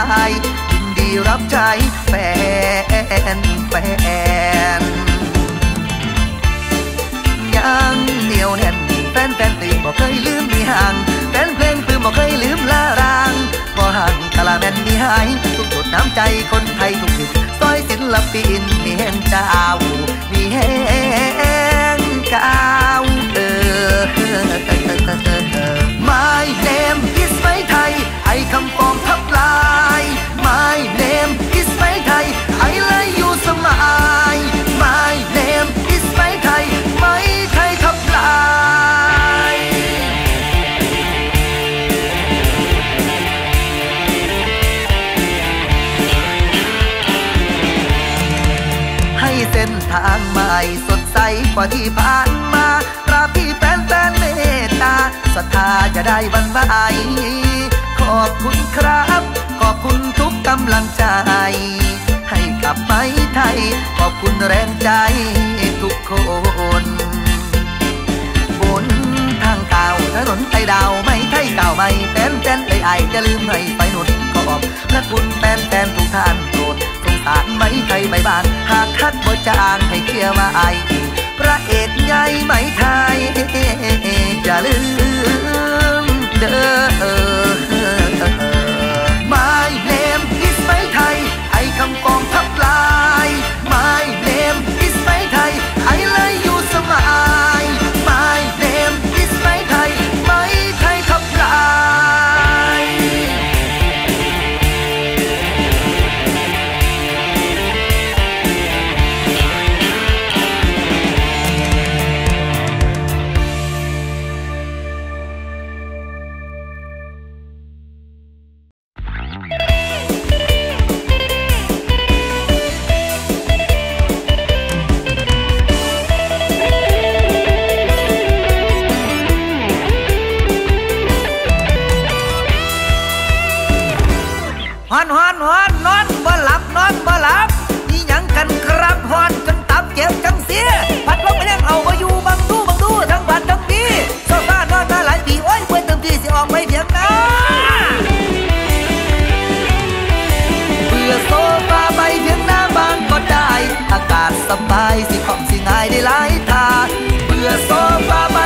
ายยินดีรับใจแฟนแฟนยังเหนียวแน่นแฟนแฟนตื่นบอกเคยลืมมีห่างแฟนเพลงตื่นบอกเคยลืมลารางบอห่างกะลาแมนมีหายทุกคดน้ำใจคนไทยทุกจุตซอยศิลปินมีแห่งเจ้ามีแห่งเก่าเออไม่เลว กว่าที่ผ่านมาตราพี่แฟนแฟนเมตตาศรัทธาจะได้วันไายขอบคุณครับ ขอบคุณทุกกำลังใจ ให้กลับไปไทย ขอบคุณแรงใจทุกคน บนทางเก่าถนนไทยดาวไม่ไทยเก่าไม่แฟนแฟนไอไอจะลืมให้ไปหนุนขอบพระคุณแฟนแฟนทุกท่านโปรดสงสารไม่ไทยใบบาน หากทัดบ่จางให้เชื่อว่าไอ เอ็ดใหญ่ไหมไทย อย่าลืมเด้อ สบายสิของสิง่ายได้หลายตาเพื่อโซฟา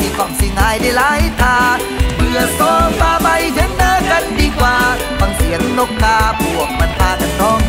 สิของสิงหายได้หลายตาเบื่อโซฟาใบเทนเนอร์กันดีกว่าฟังเสียงนกกาพวกมันพากันร้อง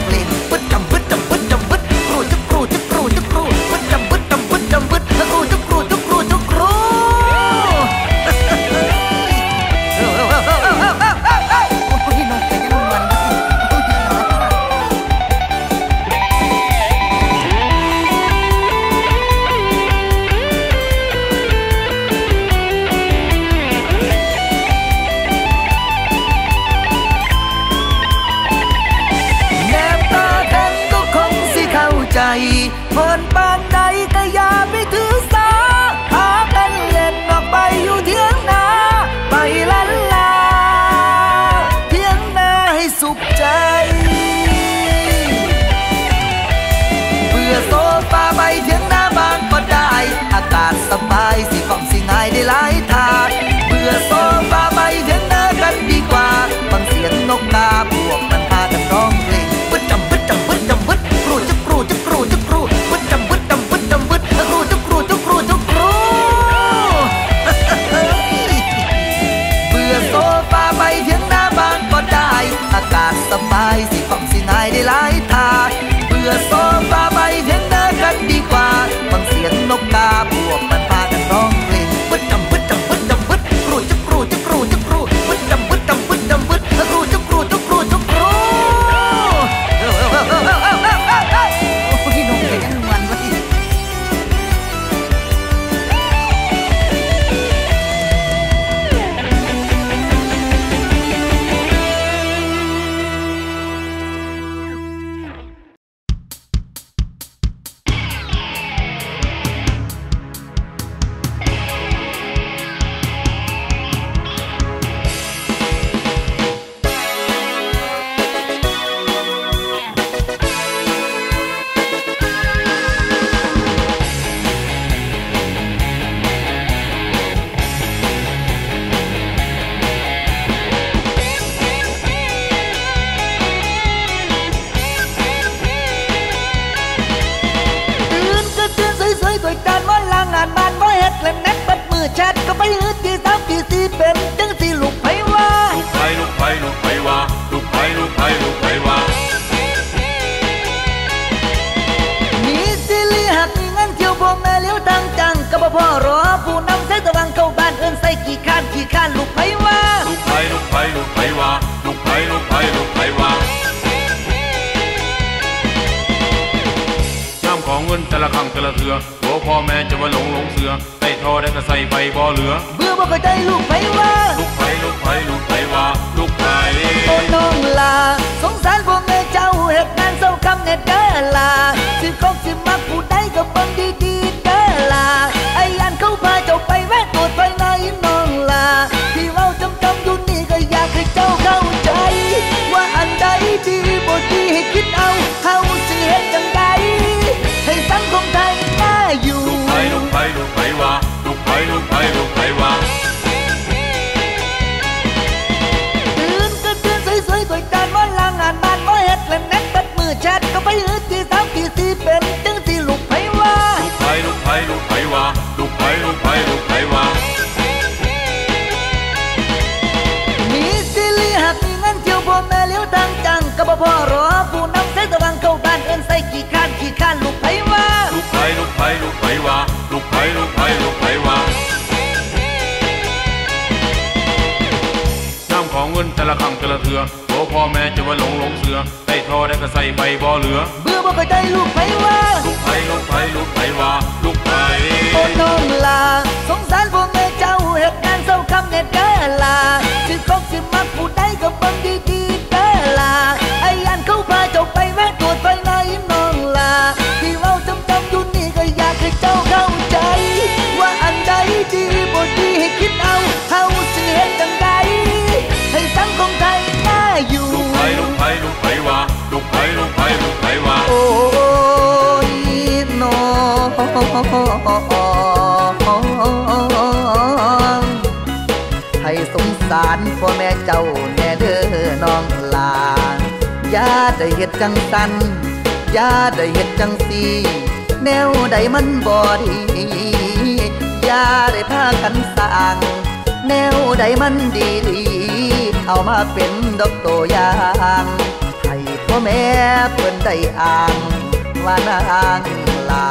ายได้หลายทางเบื่อโซฟาใบเพียงเดินกันดีกว่าฟังเสียงนกกาบวก ลูกไผ่ลูกไผ่ลูกไผ่ว่าน้ำของเงินแต่ละครั้งแต่ละเถือตัวพ่อแม่จะว่าหลงหลงเสือได้ทอได้ก็ใส่ไปบ่เหลือ เบื่อบ่เข้าใจลูกไผว่าลูกไผ่ลูกไผ่ลูกไผ่ว่าลูกไผ่โอ้น้องลาสงสารพวกแม่เจ้าเหตุงานเศร้าคำเน็ดเด้อลาสิคบสิมักผู้ใดก็เบิ่งดีๆ ลูกไผ่ลูกไผ่ว่าลูกไผ่ลูกไผ่ลูกไผ่ว่าโอ้ยน้องให้สงสารพ่อแม่เจ้าแน่เด้อน้องลาอย่าได้เฮ็ดจังสันอย่าได้เฮ็ดจังสีแนวใดมันบ่ดีอย่าได้พากันสร้างแนวใดมันดีดี เอามาเป็นดอกตัวอย่างให้พ่อแม่เพิ่นได้อ่างว่านางลา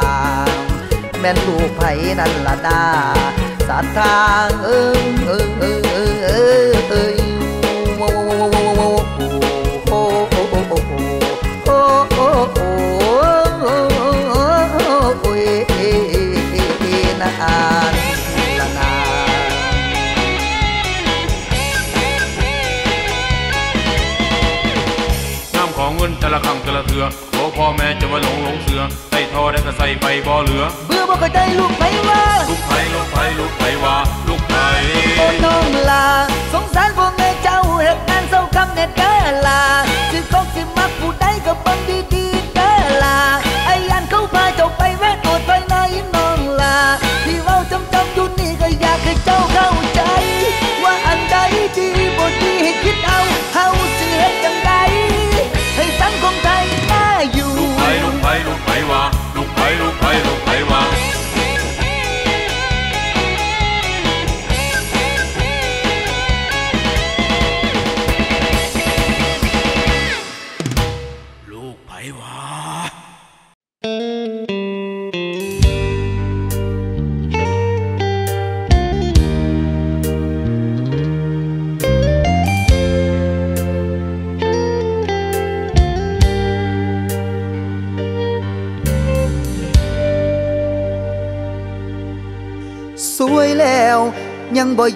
แม่นลูกไผนั่นละนาสัตทางเอ้ยเอ้ยเอ้ยเอ้ย ครั้งแต่ละเถือตัวพ่อแม่จะว่าหลงหลงเสือได้ทอได้ก็ใส่ไปบ่เหลือ เบื่อบ่เข้าใจลูกไผว่าลูกไผ่ลูกไผ่ลูกไผ่ว่าลูกไผ่โอ้น้องลา สงสารพวกแม่เจ้าเหตุงานเศร้าคำเน็ดเด้อลาสิคบสิมักผู้ใดก็เบิ่งดีๆเด้อลาไอ้ยันเขาพาเจ้าไปแวะ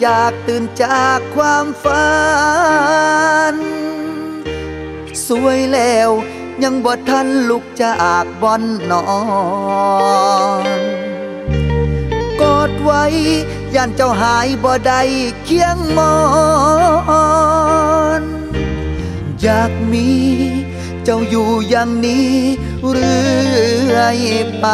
อยากตื่นจากความฝัน สวยแล้วยังบ่ทันลุกจากบ่อนนอนกอดไว้ย่านเจ้าหายบ่ได้เคียงมอนอยากมีเจ้าอยู่อย่างนี้เรื่อยไป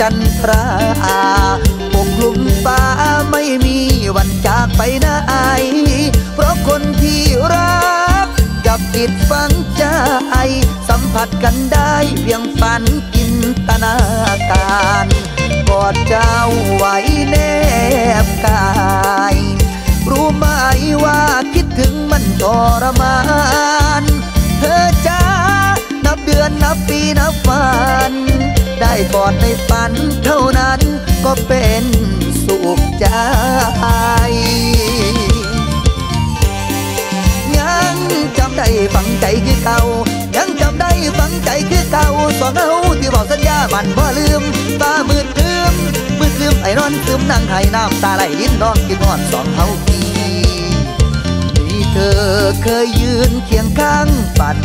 จันทราปกคลุมฟ้าไม่มีวันจากไปนะไหนเพราะคนที่รักกับจิตฝังใจสัมผัสกันได้เพียงฝันกินตนาการกอดเจ้าไว้แนบกายรู้ไหมว่าคิดถึงมันทรมานเธอจ้านับเดือนนับปีนับวัน ได้กอดในฝันเท่านั้นก็เป็นสุขใจยังจำได้ฝังใจคือเก่ายังจำได้ฝังใจคือเก่าสองเฮาที่บอกสัญญามันบ่ลืมตามืดลืมมืดลืมไอ้นอนซึมนั่งไห้น้ำตาไหลลิ้นนองกินนอนสองเฮาทีมีเธอเคยยืนเคียงข้างฝัน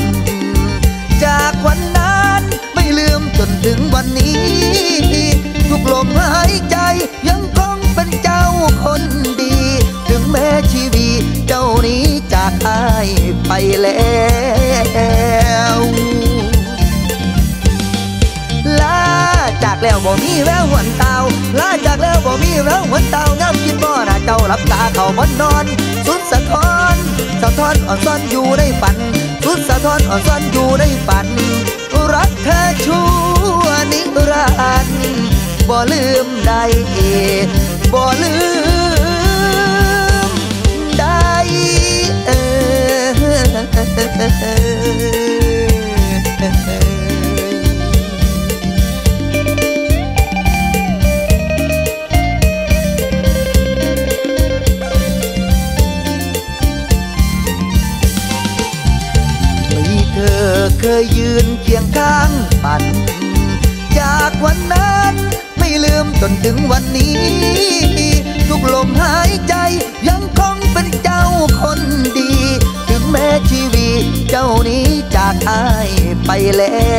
จากวัน ลืมจนถึงวันนี้ ทุกลมหายใจยังคงเป็นเจ้าคนดี ถึงแม้ชีวิตเจ้านี้จากอายไปแล้วลาจากแล้วบ่มีแววหวนเตาลาจากแล้วบ่มีแววหวนเตาน้ำกินบ่อน่ะเจ้าหลับตาเข้าบนนอน สุดสะท้อน สะท้อนอ่อนซ่อนอยู่ในฝัน สุดสะท้อนอ่อนซ่อนอยู่ในฝัน รักเธอชั่วนิรันดร์บ่ลืมได้บ่ลืมได้เออมีเธอเคยยืน คียงข้างฝันจากวันนั้นไม่ลืมจนถึงวันนี้ ทุกลมหายใจยังคงเป็นเจ้าคนดี ถึงแม้ชีวิตเจ้านี้จากอายไปแล้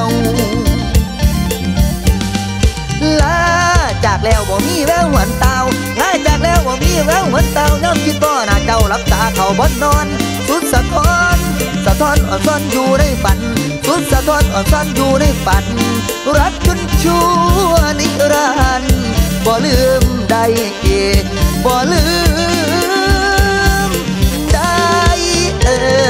วลาจากแล้วบ่มีแววหวนเตาลาจากแล้วบ่มีแววหวนเตาน้ำคิดบ่หน่าเจ้าหลับตาเขาบนนอน สุดสะท้อน ท้อนอ่อนซ้อนอยู่ในฝัน สุดสะท้อนอ่อนซ้อนอยู่ในฝัน รักจนชั่วนิรันดร์บ่ลืมได้บ่ลืมได้เออ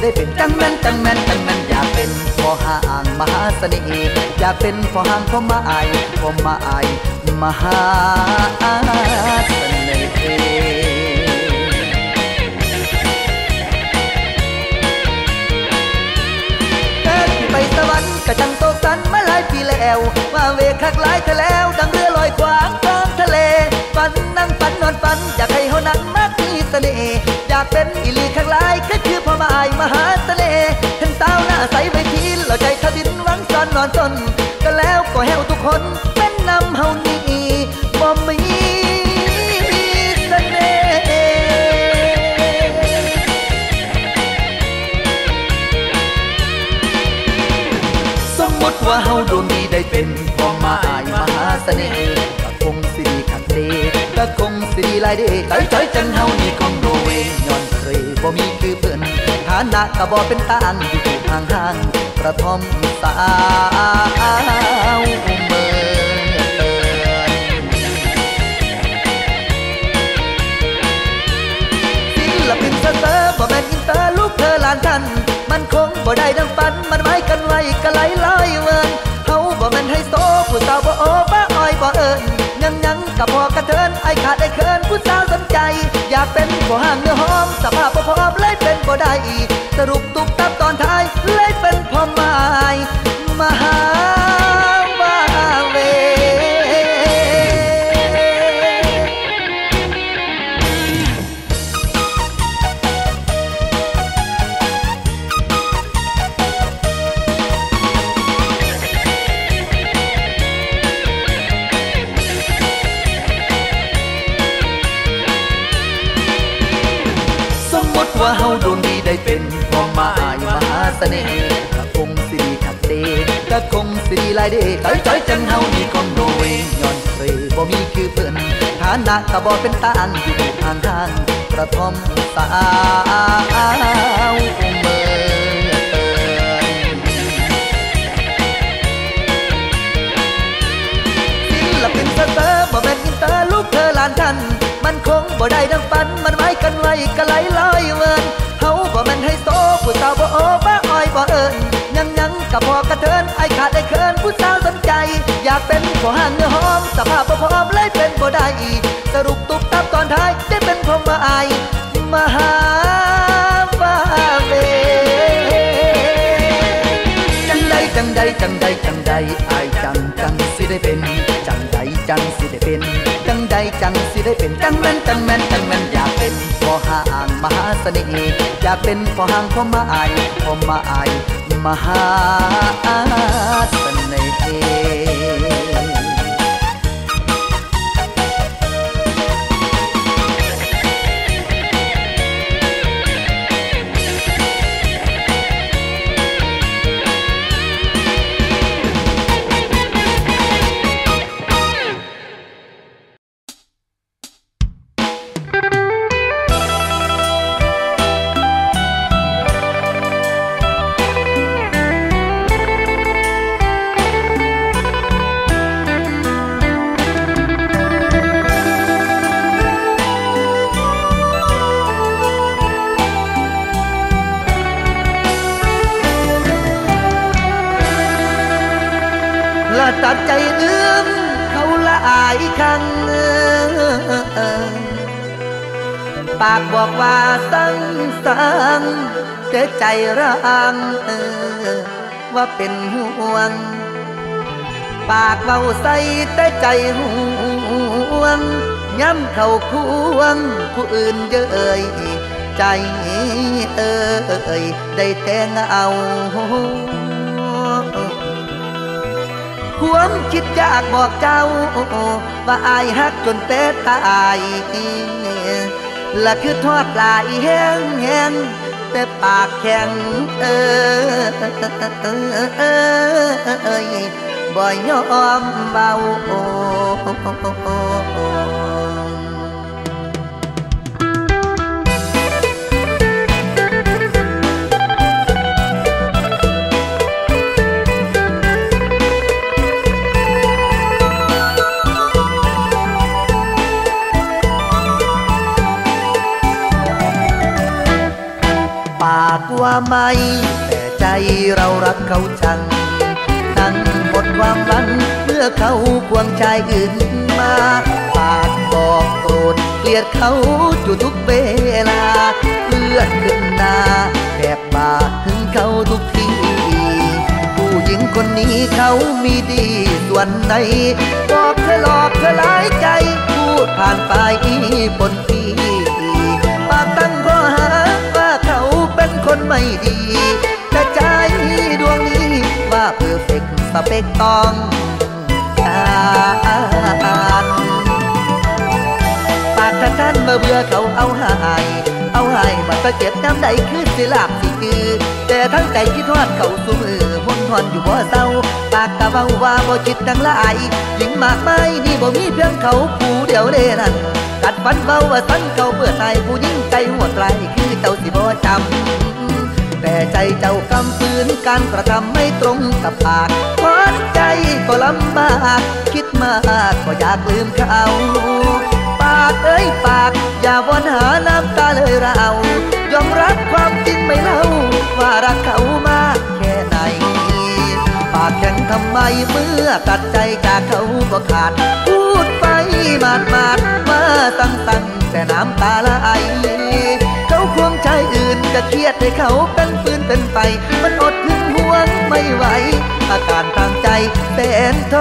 ได้เป็นจังแม่นจังแม่นจังแม่นอยากเป็นพอห่างมหาเสน่ห์อยากเป็นพอห่างพอมาอายพอมาอายมหาเสน่ห์เดินไปสวรรค์กะจังโตกสันมาหลายปีแล้วว่าเวคักหลายเธอแล้วดังเรือลอยขวางกลางทะเลฝันนั่งฝันนอนฝันอยากให้เฮานั้นมากมีเสน่ห์อยากเป็นอีหลีคักหลายก็คือ พ่อมายมหาเสน่ห์เห็นสาวหน้าใสไปทีเราใจทะดินหวังซ้อนนอนจนก็แล้วก็แหวทุกคนเป็นนำเฮานี่บ่มีเสน่ห์สมมติว่าเฮาดวงดีได้เป็นพ่อมาอายมหาเสน่ห์ก็คงสิดีคักเดก็คงสิดีลายเดใจใจจังเฮานี่คง นานะก็บ่เป็นตางอยู่ห่างห่างกระท่อมสาวเมืองศิลปินเซอร์เซอร์บ่แม่นอินเตอร์ลูกเธอหลานท่านมันคงบ่ได้ดังฝันมันไว้กันไว้ก็ไหลลอยเวินเฮาบ่แม่นไฮโซผู้สาวบ่โอ้ป้าอ้อยบ่เอิญยังยังกับพอกระเทินไอ้ขาดไอ้เคินผู้สาวสนใจ อยากเป็นบ่ห่างเนื้อหอมสภาพบ่พร้อมเลยเป็นบ่ได้สรุปตุก រូបទុក ลายเดต้อยจ้อยจังเฮามีของโดยย้อนเคยบ่มีคือเพิ่นฐานะกะบ่เป็นตาอันอยู่ทางทางกระท่อมสาวเมืองศิลปินสเตอร์บ่แม่นอินเตอร์ลูกเธอหลานท่านมันคงบ่ได้ดังฝันมัน กะพอกระเทินไอ้ขาดได้เคินผู้สาวสนใจ อยากเป็นผู้ห่างเนื้อหอม สภาพบ่พร้อมเลยเป็นบ่ได้สรุปตุบตับตอนท้ายได้เป็นพ่อมาไอายมหาวาเวจังใดจังใดจังใดจังใดไอจังจังสิได้เป็น จังใดจังสิได้เป็น จังใดจังสิได้เป็นจังแม่นจังแม่นจังแม่นอยากเป็นพ่อห่างมหาเสน่ห์อยากเป็นพ่อห่างพ่อมาไอพอมาไอ มหาเสน่ห์ ปากบอกว่าสั่งสั่งแต่ใจร้างเออว่าเป็นห่วง ปากเบาใสแต่ใจห่วงย้ำเขาควงผู้อื่นเย้ยใจเอ้ยได้แต่งเอาความคิดอยากบอกเจ้า ว่าอายฮักจนเป็ดตาย และคือทอดลายแห้งแห้งแต่ปากแข็งเออบ่ยอมเบา ว่าไม่ แต่ใจเรารักเขาจังตั้งหมดความหวังเมื่อเขาควงชายอื่นมาปากบอกโกรธเกลียดเขาอยู่ทุกเวลาเลือดขึ้นหน้าแบบบาดถึงเขาทุกทีผู้หญิงคนนี้เขามีดีส่วนไหนบอกเธอหลอกเธอหลายใจ พูดผ่านไปปนทีปากตั้ง ไม่ดี แต่ใจดวงนี้ว่าเพอร์เฟกสเปกต้องการปากท่านท่านเมื่อเบื่อเขาเอาหายเอาหายมาตะเจ็บน้ำใดคือสิลาบสิจือแต่ทั้งใจคิดทอดเขาสูมือพ้นทอนอยู่บ่เศร้าปากกะเบาว่าบ่คิดดังหลายหญิงมากมายนี่บ่มีเพียงเขาผู้เดียวเด้นั่นกัดฟันเบาว่าสันเขาเปิดตายผู้หญิงใจหัวไกลคือเจ้าสิบ่จำ แต่ใจเจ้ากำฝืนการกระทำไม่ตรงกับปากเพราใจก็ลำบาก คิดมากก็อยากลืมเขาปากเอ้ยปาก อย่าวนหาน้ำตาเลยเรายอมรับความจริงไม่เล่า ว่ารักเขามากแค่ไหน ปากแข็งทำไมเมื่อตัดใจจากเขาก็ขาด พูดไปมาดมาดมาตั้งตั้งแต่น้ำตาละไอ ควงชายอื่นจะเครียดให้เขาเป็นปืนเป็นไฟ มันอดถึงห่วงไม่ไหว อาการทางใจแสนท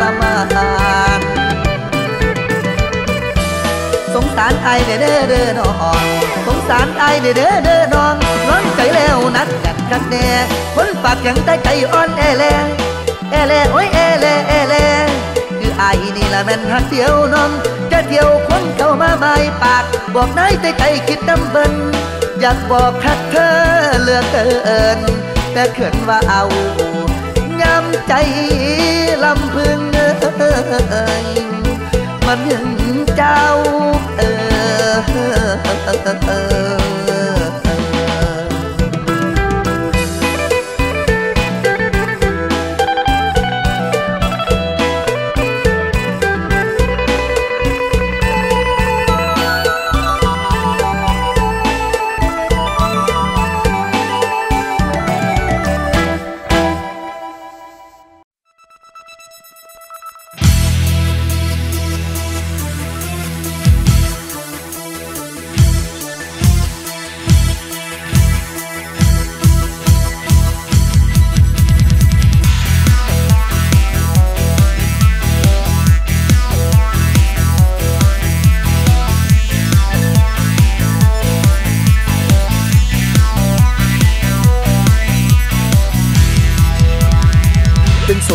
รมานสงสารไอเด้อเด้อเด้อน้องสงสารไอเด้อเด้อเด้อน้องน้องใจแล้วนัดกันกันแน่คนปากยังใจใจอ่อนแอแลแอแลโอ้ยแอแลแอแลคือไอนี่ละแม่นหักเดียวน้อง จะเที่ยวคนเข้ามาไม่ปาก บอกนายใจใจคิดดำเบินอยากบอกคักเธอเลือเกิน แต่เขินว่าเอาย้ำใจลำพึงเอ่ยมันยังเจ้าเออ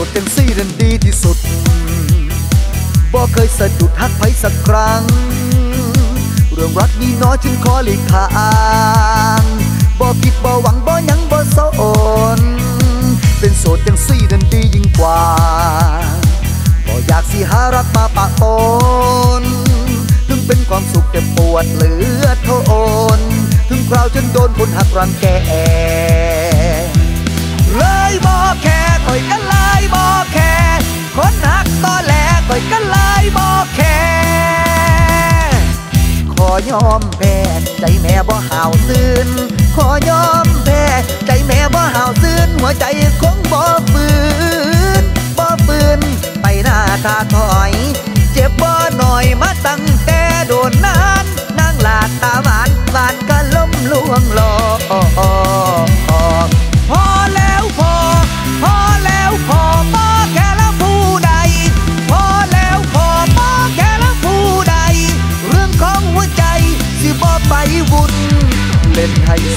ดเต็มซี่นั้นดีที่สุด บ่เคยสะดุดหักไผสักครั้ง เรื่องรักนี้น้อยจึงขอหลีกทางบ่ผิดบ่หวังบ่ยังบ่สนเป็นโสดจังซี่นั้นดียิ่งกว่าบ่อยากสิหารักมาปะปนถึงเป็นความสุขแต่ปวดเหลือทน ถึงคราวจนโดนคนหักรังแก เลยบ่แค่คอยกันเลยบ่แค่คนหักตอแหลคอยกันเลยบ่แค่ขอยอมแพ้ใจแม่บ่ห่าวซื่นขอยอมแพ้ใจแม่บ่ห่าวซื่นหัวใจคงบ่ฝืนบ่ฝืนไปหน้าตาถอย เจ็บบ่หน่อยมาตั้งแต่โดนนานนั่งหลาดตาหวานหวานก็ล้มลวงหลอพ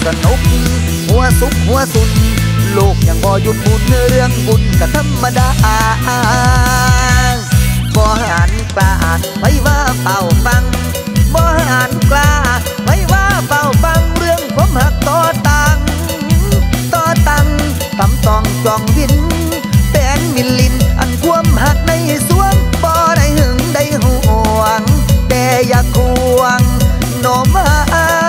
สนุก หัวสุขหัวสุนโลกยังบ่หยุดหมุนเรื่องบุญก็ธรรมดาบ่หันกล้าไปว่าเป่าฟังบ่หันกล้าไปว่าเป่าฟังเรื่องผมหักต่อตังต่อตังตำตองจองวินแปนมิลลิน อันความหักในสวงบ่ได้หึงได้ห่วง แต่อย่าควงโนมา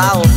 ว่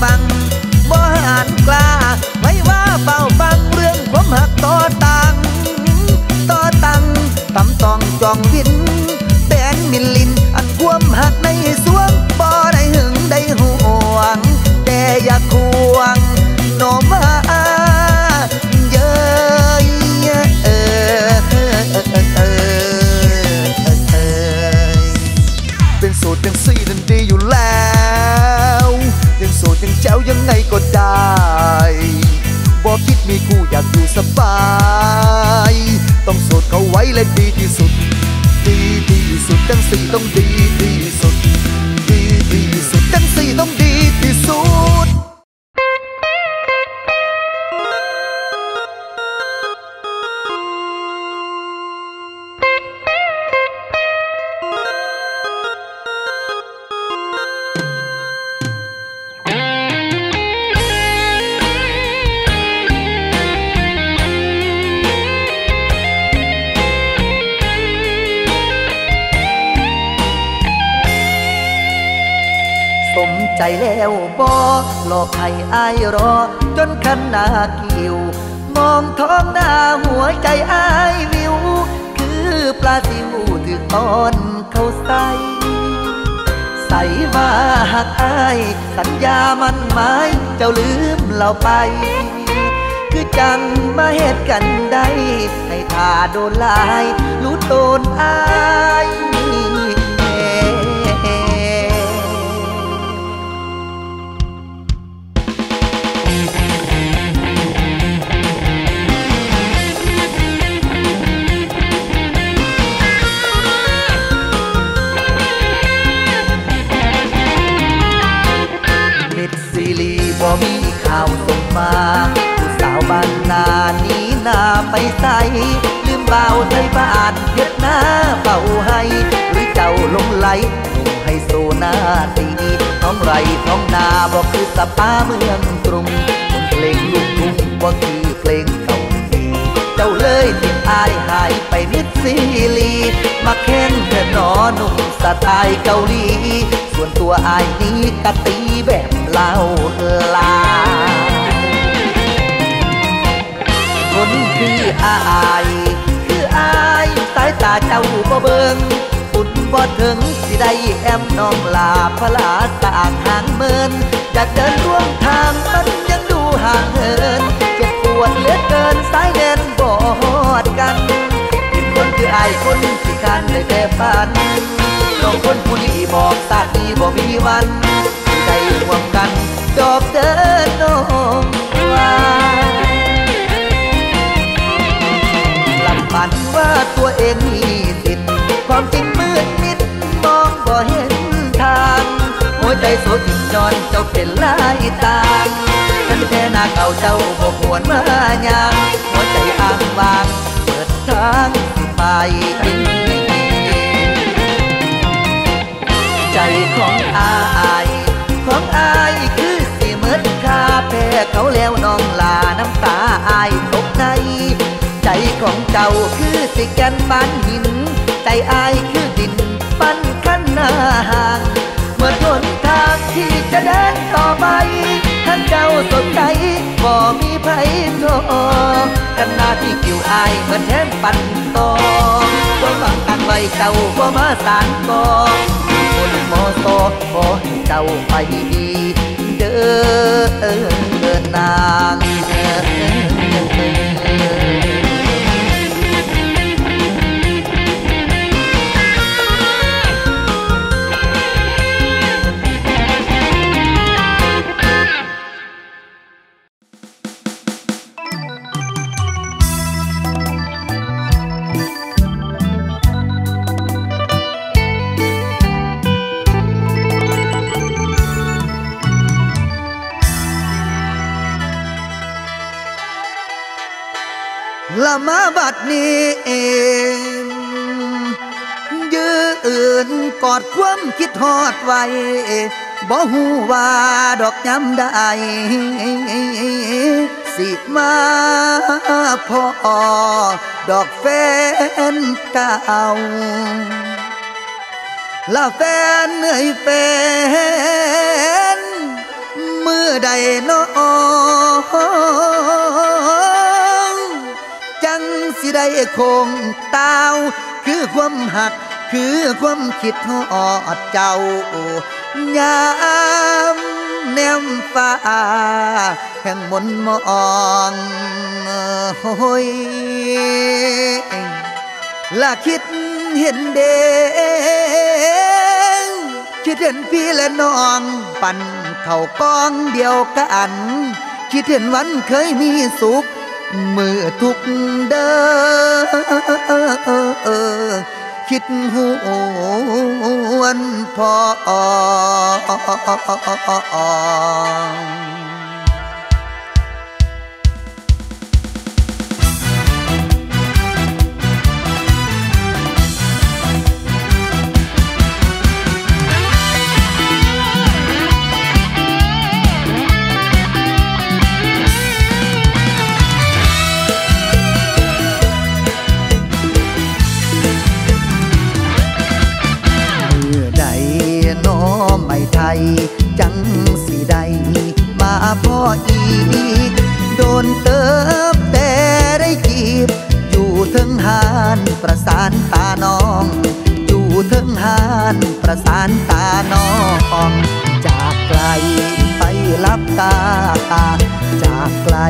กิว มองท้องหน้าหัวใจอายวิว คือปลาซิวถึกตอนเขาใส ใส่าหักอาย สัญญามันหมายเจ้าลืมเราไป คือจังมาเหตุกันได้ ให้ทาโดนลาย รู้โดนอาย ส่งมาผู้สาวบ้านนานี้นาไปใสลืมเบาไทยบ้านเฮ็ดหน้าเป่าให้หรือเจ้าลงไหลลงให้โซนาตีท้องไรท้องนาบอกคือสปาเมืองกรุงคนเพลงลูกทุ่งบ่คือเพลงเก่าทีเจ้าเลย อายหายไปมิดซีลี มาแข่งแต่นอหนุ่มสไตล์เกาหลี ส่วนตัวอายนี้กะตีแบบเล่าลา คนคืออาย คืออายสายตาเจ้าบ่เบิงปุ่นบ่ถึงสิได้แอมน้องลาพลาสางหางเมินจะเดินร่วมทางมันยังดูห่างเหินเจ็บปวดเหลือเกินสายเด่นบอด คืออายคนที่การได้แต่ฝันน้องคนผู้นี้บอกสาดีบ่มีวันได้ห่วงกันดอกเดินน้องว่าลำพันว่าตัวเองมีสิทธิ์ความจริงมืดมิดมองบ่เห็นทางหัวใจโสดินจอนเจ้าเป็นลายตาฉันแค่นาเก่าเจ้าบ่ควรมายังหัวใจอ้างวางเปิดทาง ไป ใจของอายของอายคือสิเมิดคาแพ้เขาแล้วน้องลาน้ำตาอายตกในใจของเจ้าคือสิแกนปานหิน ใจอายคือดินปั้นขั้นหน้าห่างเมื่อทนทางที่จะเดินต่อไป สนใจบ่มีไผโทกันหน้าที่กิ่วอายเหมือนแทนปันต่อบ่ฟังกันไว้เจ้าบ่มาสานก่อคนมอโซขอให้เจ้าไปดีเด้อนาง คิดฮอดไว้บ่หูว่าดอกย้ำได้สิมาพอดอกแฟนเก่าละแฟนเนื่อยแฟนมือใดน้องจังสิได้คงตาวคือความหัก คือความคิดทอดเจ้ายามแนมฟ้าแห่งมนมองโอ้ยละคิดเห็นเด้งคิดเห็นพี่และน้อง ปั่นเข่ากองเดียวกันคิดเห็นวันเคยมีสุขเมื่อทุกเดิน คิดหวนพอ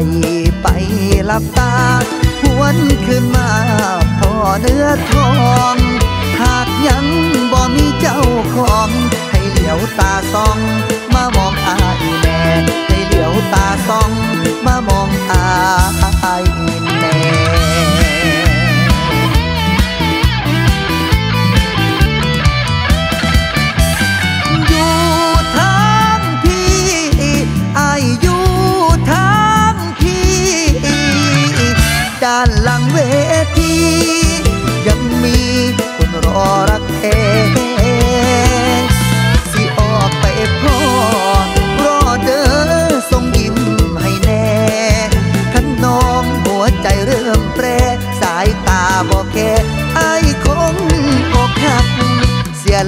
ไกลไปรับตาหวนขึ้นมาพอเนื้อทอง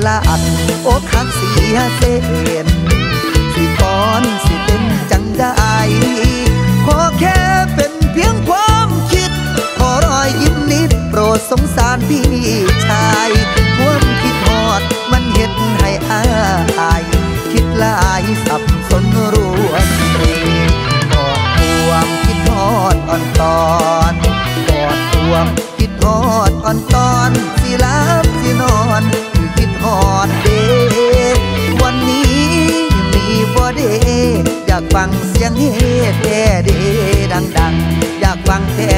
เสียหลักอกหักเสียเส้นสิก่อนสิเป็นจังได้ขอแค่เป็นเพียงความคิด ขอรอยยิ้มนิดโปรดสงสารพี่ชายความคิดทอดมันเห็ดให้อายคิดลายสับสนรวนเรกอดทวงคิดทอดอ่อนตอน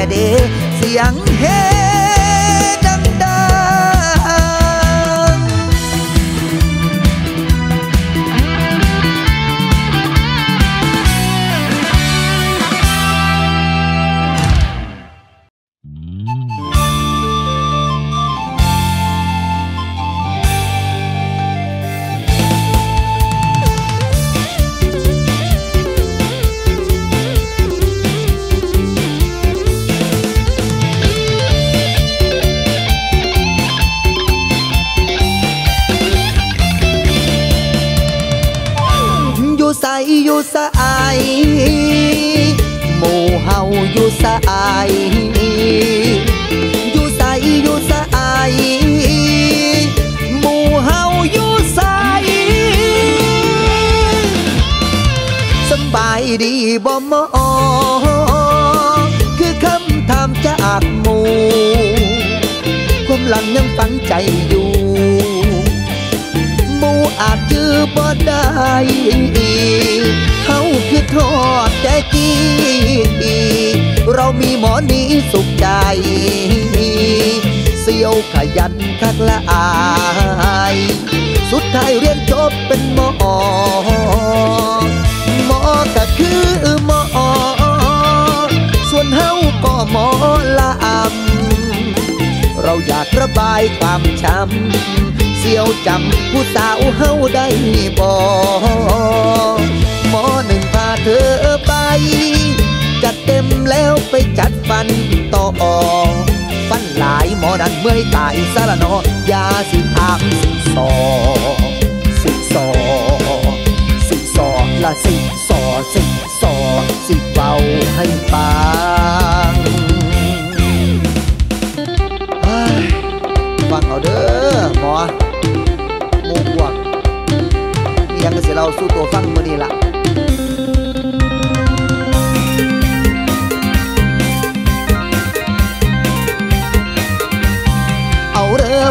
เดเสียงเฮ สุขใจ เสียวขยันคักละอาย สุดท้ายเรียนจบเป็นหมอ หมอก็คือหมอ ส่วนเฮาก็หมอละอำเราอยากระบายความช้ำ เสียวจำผู้สาวเฮาได้บ่หมอหนึ่งพาเธอไป จัดเต็มแล้วไปจัด ฟันต่อฟันหลายหมอดันเมื่อยตายสารนอยาสิถามสิสอสิสอสิสอละสิสอสิสอสิเบาให้ฟังฟังเอาเด้อหมอมูบวกยังก็สิเราสู้ตัวฟังมือนี้ล่ะ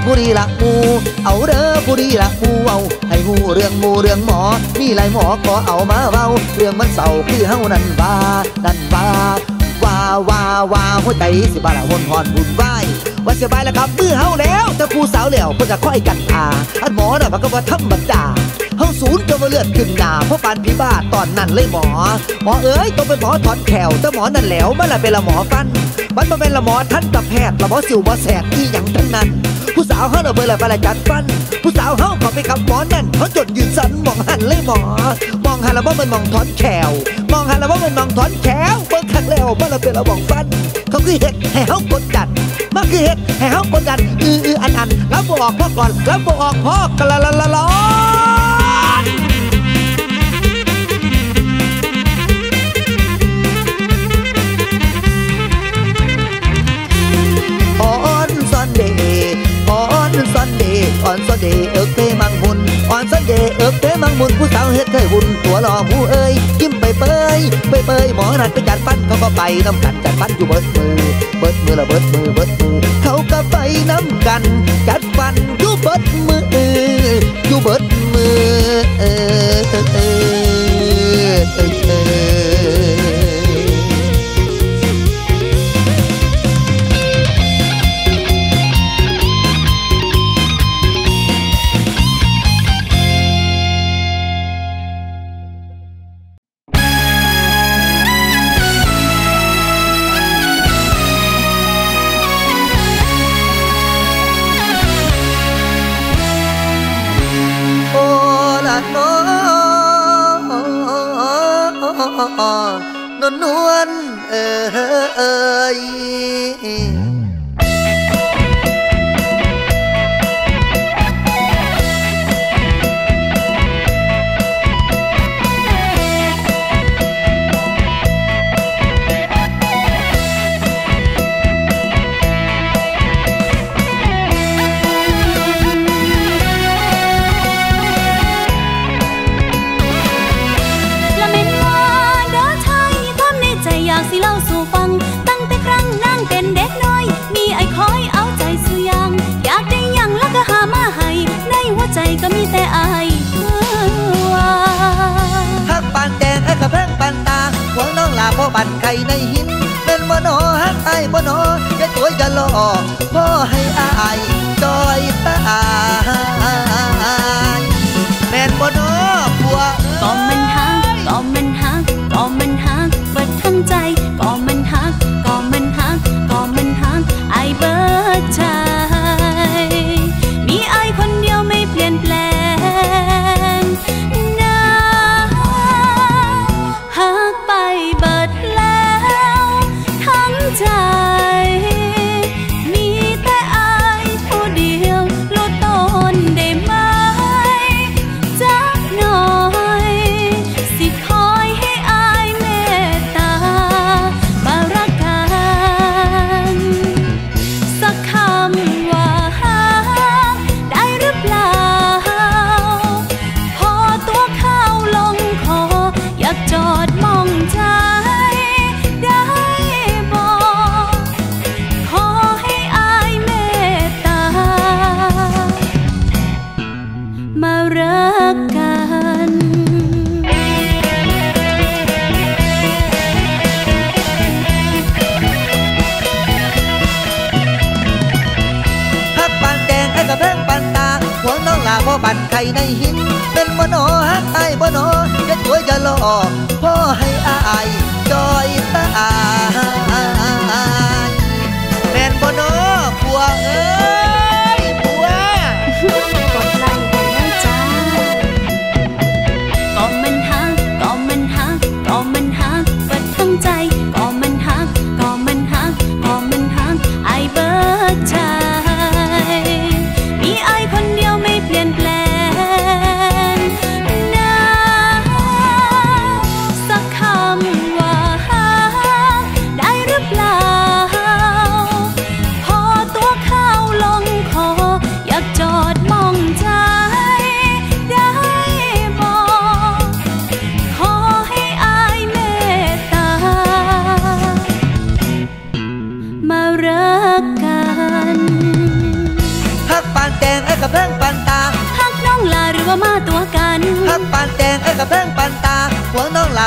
ผู้ดีละหมูเอาเด้อผู้ดีละหมูเอาให้หูเรื่องหมูเรื่องหมอ มีหลายหมอขอเอามาเว้า เรื่องมันเศร้าคือเฮานั่นว่านั่นว่าว่าว่าว่าหัวใจสิบาละหนหอนบุญไหวว่าสบายแล้วครับมือเฮาแล้วแต่ผู้สาวแล้วเพิ่นก็ค่อยกันอาอันหมอน่ะมันก็ว่าธรรมดาเฮาศูนย์จนมาเลือดขึ้นหน้าเพราะปานพิบ้าตอนนั้นเลยหมอ หมอเอ้ยต้องเป็นหมอถอนแขวแต่หมอนั่นแล้วมันละเป็นละหมอฟัน มันมาเป็นละหมอทันตแพทย์ละหมอสิวหมอแสบอีหยังทั้งนั้น ผู้สาวเฮาเราเบอร์ละไปละจัดฟัน ผู้สาวเฮาขอไปขับหมอนั่นเขาจดยืนสันมองหันเลยหมอ มองหันแล้วว่ามันมองถอนแขวมองหันแล้วว่ามันมองถอนแขวเบิ่งคักแล้วมันละเป็นละบองฟัน เขาคือเฮ็ดให้เฮากดดันมันคือเฮ็ดให้เฮากดดันอืออืออันอันแล้วบ่ออกพ่อก่อนแล้วบ่ออกพ่อกะละละละละ อ่อนสเดเอิกเตมังหุนอ่อนสเดเอิกเตมังหุนผู้สาวเฮ็ดเคยหุนตัวหล่อผู้เอ้ยยิ้มไปเปยไปเปยหมอรัดไปจัดฟันเขาก็ไปน้ำกันจัดฟันอยู่เบิดมือเบิดมือละเบิดมือเบิดมือเขาก็ไปน้ำกันจัดฟันอยู่เบิดมืออยู่เบิดมือเออเออเออ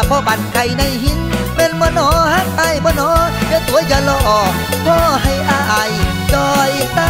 พ่อบันไข่ในหินเป็นมโนฮักไอมโนอย่าตัวอย่าหลอกพ่อให้อายจอยตา